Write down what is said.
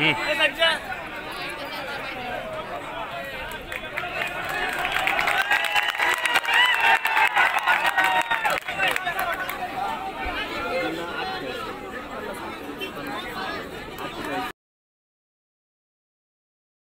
Mm.